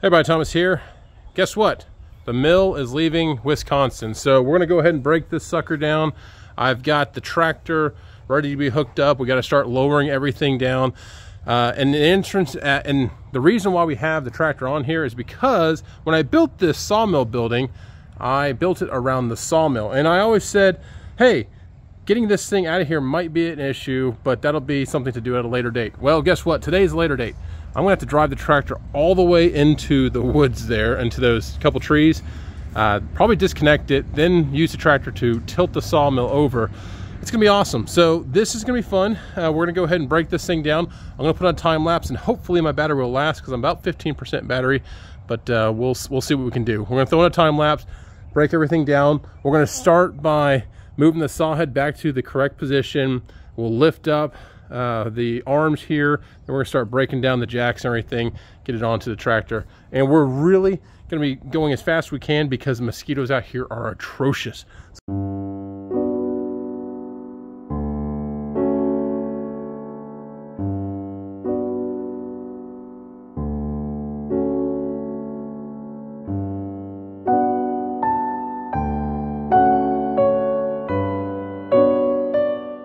Hey everybody, Thomas here. Guess what? The mill is leaving Wisconsin. So we're gonna go ahead and break this sucker down. I've got the tractor ready to be hooked up. We gotta start lowering everything down. Uh, and the entrance, at, and the reason why we have the tractor on here is because when I built this sawmill building, I built it around the sawmill. And I always said, hey, getting this thing out of here might be an issue, but that'll be something to do at a later date. Well, guess what? Today's a later date. I'm gonna have to drive the tractor all the way into the woods there, into those couple trees, uh, probably disconnect it, then use the tractor to tilt the sawmill over. It's gonna be awesome. So this is gonna be fun. Uh, we're gonna go ahead and break this thing down. I'm gonna put on time lapse and hopefully my battery will last because I'm about 15% battery, but uh, we'll, we'll see what we can do. We're gonna throw in a time lapse, break everything down. We're gonna start by moving the saw head back to the correct position. We'll lift up, uh, the arms here. Then we're gonna start breaking down the jacks and everything, get it onto the tractor. And we're really gonna be going as fast as we can because the mosquitoes out here are atrocious.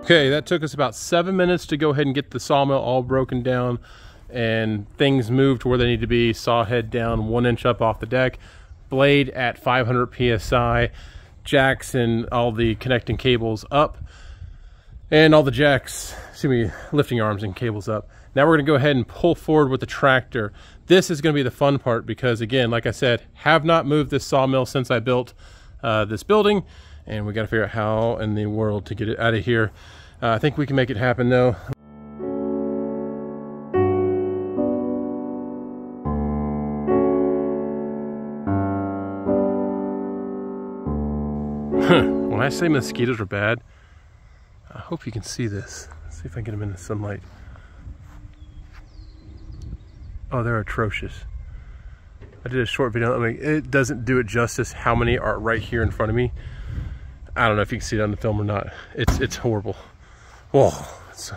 Okay, that took us about seven minutes to go ahead and get the sawmill all broken down and things moved where they need to be. Saw head down one inch up off the deck, blade at 500 PSI, jacks and all the connecting cables up, and all the jacks, excuse me, lifting arms and cables up. Now we're gonna go ahead and pull forward with the tractor. This is gonna be the fun part because again, like I said, have not moved this sawmill since I built uh, this building and we got to figure out how in the world to get it out of here. Uh, I think we can make it happen though. when I say mosquitoes are bad, I hope you can see this. Let's see if I can get them in the sunlight. Oh, they're atrocious. I did a short video. I mean, it doesn't do it justice how many are right here in front of me. I don't know if you can see it on the film or not. It's it's horrible. Oh, it's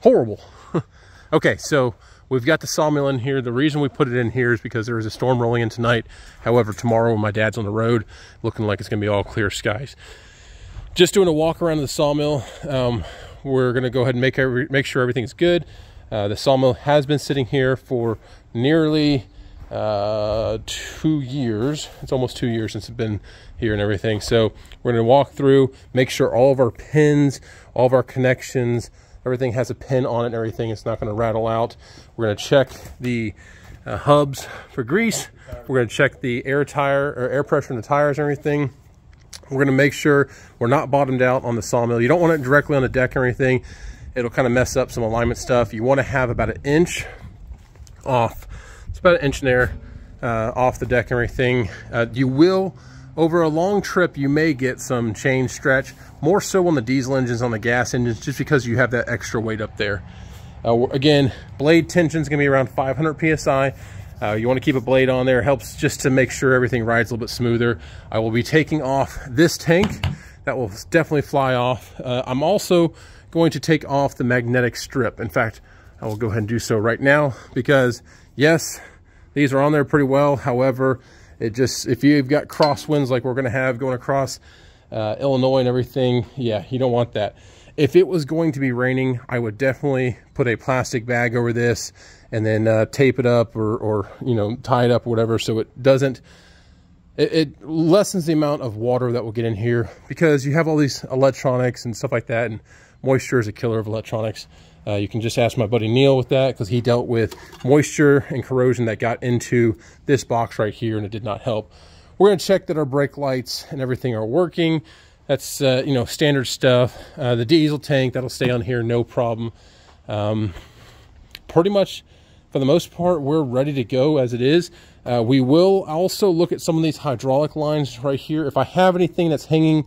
horrible. okay, so we've got the sawmill in here. The reason we put it in here is because there is a storm rolling in tonight. However, tomorrow when my dad's on the road, looking like it's gonna be all clear skies. Just doing a walk around the sawmill. Um, we're gonna go ahead and make every, make sure everything's good. Uh, the sawmill has been sitting here for nearly uh, two years. It's almost two years since it's been here and everything. So we're going to walk through, make sure all of our pins, all of our connections, everything has a pin on it and everything. It's not going to rattle out. We're going to check the uh, hubs for grease. We're going to check the air tire or air pressure in the tires and everything. We're going to make sure we're not bottomed out on the sawmill. You don't want it directly on the deck or anything. It'll kind of mess up some alignment stuff. You want to have about an inch off. About an inch in there uh, off the deck and everything. Uh, you will over a long trip, you may get some chain stretch, more so on the diesel engines, on the gas engines, just because you have that extra weight up there. Uh, again, blade tension is going to be around 500 PSI. Uh, you want to keep a blade on there. Helps just to make sure everything rides a little bit smoother. I will be taking off this tank. That will definitely fly off. Uh, I'm also going to take off the magnetic strip. In fact, I will go ahead and do so right now because, yes, these are on there pretty well. However, it just, if you've got crosswinds like we're going to have going across uh, Illinois and everything, yeah, you don't want that. If it was going to be raining, I would definitely put a plastic bag over this and then uh, tape it up or, or, you know, tie it up or whatever so it doesn't, it, it lessens the amount of water that will get in here because you have all these electronics and stuff like that and moisture is a killer of electronics. Uh, you can just ask my buddy Neil with that because he dealt with moisture and corrosion that got into this box right here and it did not help. We're going to check that our brake lights and everything are working. That's, uh, you know, standard stuff. Uh, the diesel tank, that'll stay on here, no problem. Um, pretty much, for the most part, we're ready to go as it is. Uh, we will also look at some of these hydraulic lines right here. If I have anything that's hanging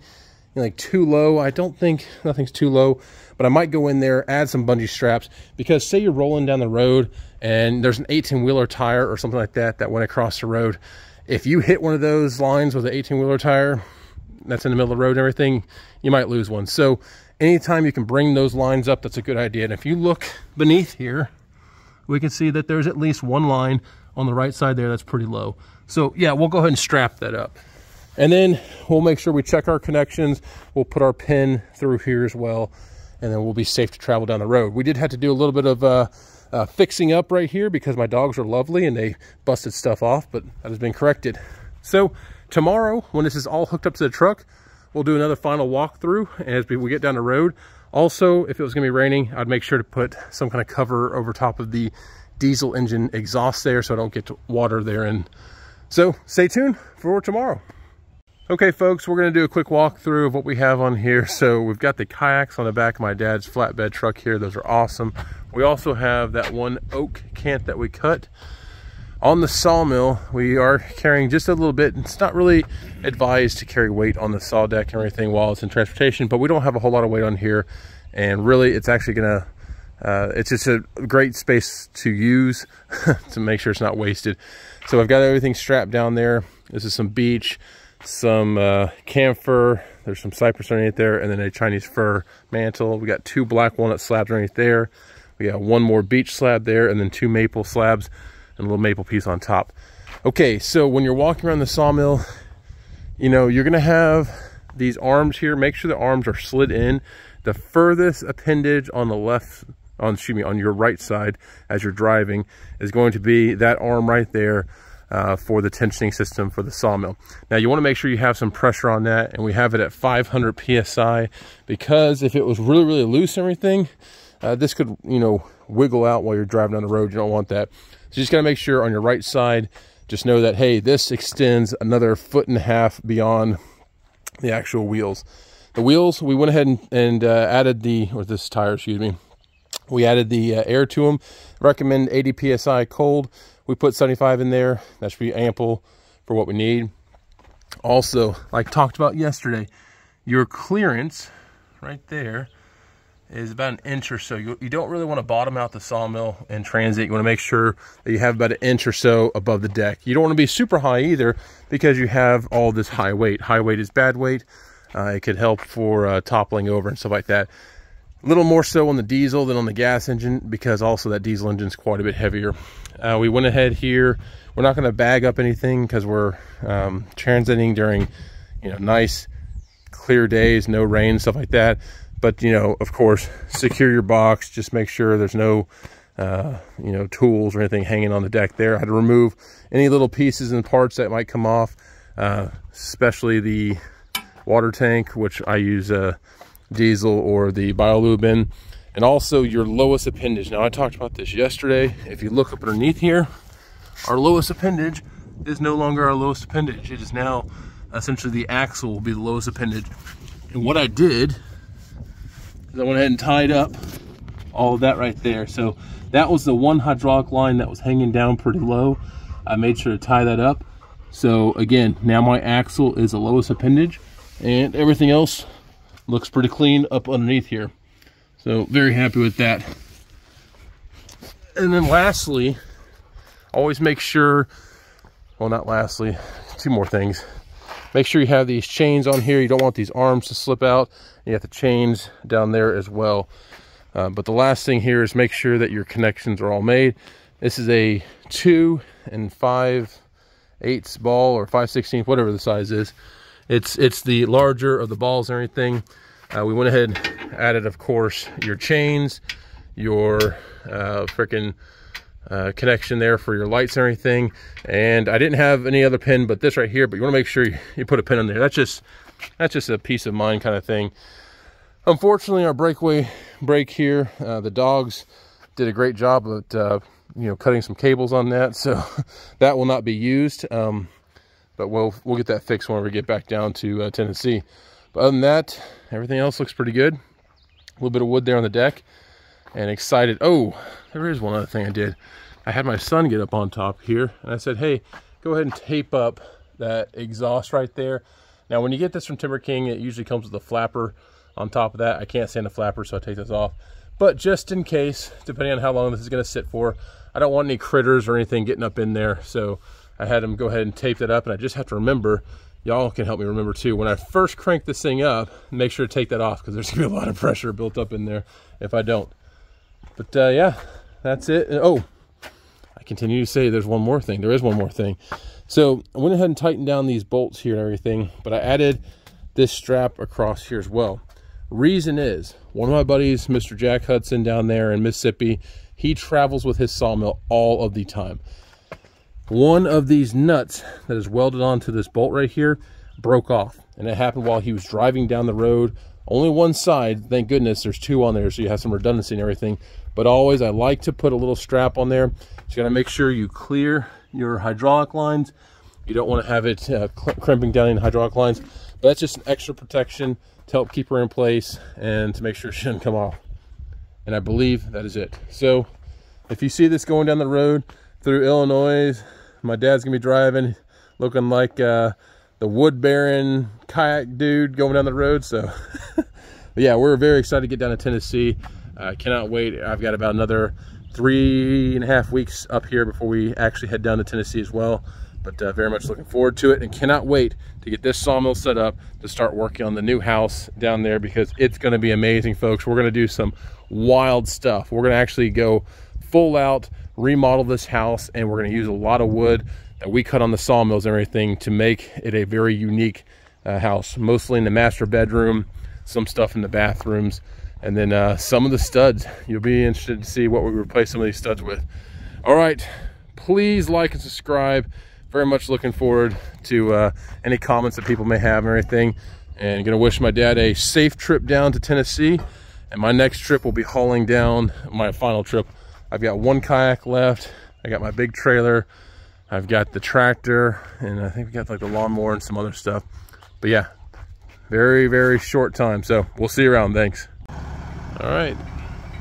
like too low, I don't think nothing's too low but I might go in there, add some bungee straps, because say you're rolling down the road and there's an 18 wheeler tire or something like that that went across the road. If you hit one of those lines with an 18 wheeler tire that's in the middle of the road and everything, you might lose one. So anytime you can bring those lines up, that's a good idea. And if you look beneath here, we can see that there's at least one line on the right side there, that's pretty low. So yeah, we'll go ahead and strap that up. And then we'll make sure we check our connections. We'll put our pin through here as well, and then we'll be safe to travel down the road. We did have to do a little bit of uh, uh, fixing up right here because my dogs are lovely and they busted stuff off, but that has been corrected. So tomorrow, when this is all hooked up to the truck, we'll do another final walkthrough as we get down the road. Also, if it was gonna be raining, I'd make sure to put some kind of cover over top of the diesel engine exhaust there so I don't get water there. And so stay tuned for tomorrow. Okay, folks, we're to do a quick walkthrough of what we have on here. So we've got the kayaks on the back of my dad's flatbed truck here. Those are awesome. We also have that one oak cant that we cut. On the sawmill, we are carrying just a little bit. It's not really advised to carry weight on the saw deck and everything while it's in transportation, but we don't have a whole lot of weight on here. And really, it's actually to uh, it's just a great space to use to make sure it's not wasted. So I've got everything strapped down there. This is some beech some uh, camphor, there's some cypress underneath there, and then a Chinese fir mantel. We got two black walnut slabs underneath there. We got one more beech slab there, and then two maple slabs and a little maple piece on top. Okay, so when you're walking around the sawmill, you know, you're gonna have these arms here. Make sure the arms are slid in. The furthest appendage on the left, on excuse me, on your right side as you're driving is going to be that arm right there uh, for the tensioning system for the sawmill. Now you want to make sure you have some pressure on that and we have it at 500 PSI because if it was really, really loose and everything, uh, this could, you know, wiggle out while you're driving down the road. You don't want that. So you just got to make sure on your right side, just know that, hey, this extends another foot and a half beyond the actual wheels. The wheels, we went ahead and, and uh, added the, or this tire, excuse me, we added the uh, air to them. Recommend 80 PSI cold we put 75 in there. That should be ample for what we need. Also, like talked about yesterday, your clearance right there is about an inch or so. You, you don't really want to bottom out the sawmill in transit. You want to make sure that you have about an inch or so above the deck. You don't want to be super high either because you have all this high weight. High weight is bad weight. Uh, it could help for uh, toppling over and stuff like that. A little more so on the diesel than on the gas engine because also that diesel engine is quite a bit heavier. Uh, we went ahead here. We're not going to bag up anything because we're um, transiting during, you know, nice clear days, no rain, stuff like that. But, you know, of course, secure your box. Just make sure there's no, uh, you know, tools or anything hanging on the deck there. I had to remove any little pieces and parts that might come off, uh, especially the water tank, which I use uh, diesel or the biolubin and also your lowest appendage. Now I talked about this yesterday. If you look up underneath here, our lowest appendage is no longer our lowest appendage. It is now essentially the axle will be the lowest appendage. And what I did is I went ahead and tied up all of that right there. So that was the one hydraulic line that was hanging down pretty low. I made sure to tie that up. So again, now my axle is the lowest appendage and everything else looks pretty clean up underneath here. So very happy with that. And then lastly, always make sure, well not lastly, two more things. Make sure you have these chains on here. You don't want these arms to slip out. You have the chains down there as well. Uh, but the last thing here is make sure that your connections are all made. This is a two and five eighths ball or five sixteenth, whatever the size is. It's it's the larger of the balls and everything. Uh, we went ahead added, of course, your chains, your uh, freaking uh, connection there for your lights and everything. And I didn't have any other pin but this right here, but you want to make sure you, you put a pin on there. That's just, that's just a peace of mind kind of thing. Unfortunately, our breakaway brake here, uh, the dogs did a great job at, uh, you know, cutting some cables on that. So that will not be used. Um, but we'll, we'll get that fixed when we get back down to uh, Tennessee. But other than that, everything else looks pretty good. A little bit of wood there on the deck. And excited. Oh, there is one other thing I did. I had my son get up on top here. And I said, hey, go ahead and tape up that exhaust right there. Now, when you get this from TimberKing, it usually comes with a flapper on top of that. I can't stand a flapper, so I take this off. But just in case, depending on how long this is going to sit for, I don't want any critters or anything getting up in there. So I had him go ahead and tape that up. And I just have to remember y'all can help me remember too. When I first crank this thing up, make sure to take that off because there's gonna be a lot of pressure built up in there if I don't. But uh, yeah, that's it. oh, I continue to say there's one more thing. There is one more thing. So I went ahead and tightened down these bolts here and everything, but I added this strap across here as well. Reason is, one of my buddies, Mr. Jack Hudson down there in Mississippi, he travels with his sawmill all of the time. One of these nuts that is welded onto this bolt right here broke off. And it happened while he was driving down the road. Only one side, thank goodness, there's two on there, so you have some redundancy and everything. But always, I like to put a little strap on there. You gotta make sure you clear your hydraulic lines. You don't wanna have it uh, crimping down in hydraulic lines. But that's just an extra protection to help keep her in place and to make sure she doesn't come off. And I believe that is it. So if you see this going down the road through Illinois, my dad's gonna be driving looking like uh, the wood baron kayak dude going down the road. So yeah, we're very excited to get down to Tennessee. I uh, cannot wait. I've got about another three and a half weeks up here before we actually head down to Tennessee as well but uh, very much looking forward to it and cannot wait to get this sawmill set up to start working on the new house down there because it's going to be amazing folks we're going to do some wild stuff we're going to actually go full out remodel this house and we're going to use a lot of wood that we cut on the sawmills and everything to make it a very unique uh, house mostly in the master bedroom some stuff in the bathrooms and then uh, some of the studs you'll be interested to see what we replace some of these studs with all right please like and subscribe very much looking forward to uh, any comments that people may have and everything. And gonna wish my dad a safe trip down to Tennessee. And my next trip will be hauling down my final trip. I've got one kayak left. I got my big trailer. I've got the tractor and I think we got like the lawnmower and some other stuff. But yeah, very, very short time. So we'll see you around. Thanks. All right.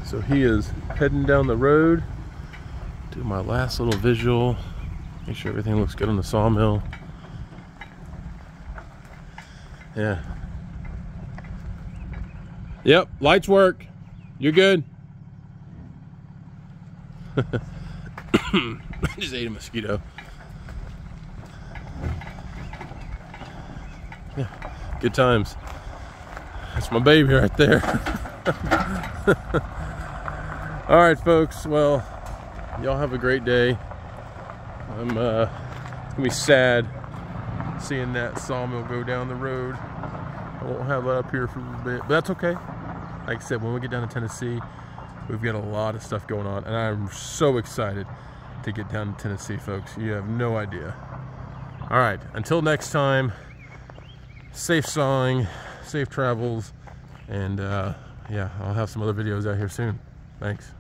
So he is heading down the road. Do my last little visual Make sure everything looks good on the sawmill. Yeah. Yep, lights work. You're good. I just ate a mosquito. Yeah, good times. That's my baby right there. All right, folks. Well, y'all have a great day. I'm uh, gonna be sad seeing that sawmill go down the road. I won't have that up here for a little bit, but that's okay. Like I said, when we get down to Tennessee, we've got a lot of stuff going on, and I'm so excited to get down to Tennessee, folks. You have no idea. All right, until next time, safe sawing, safe travels, and uh, yeah, I'll have some other videos out here soon. Thanks.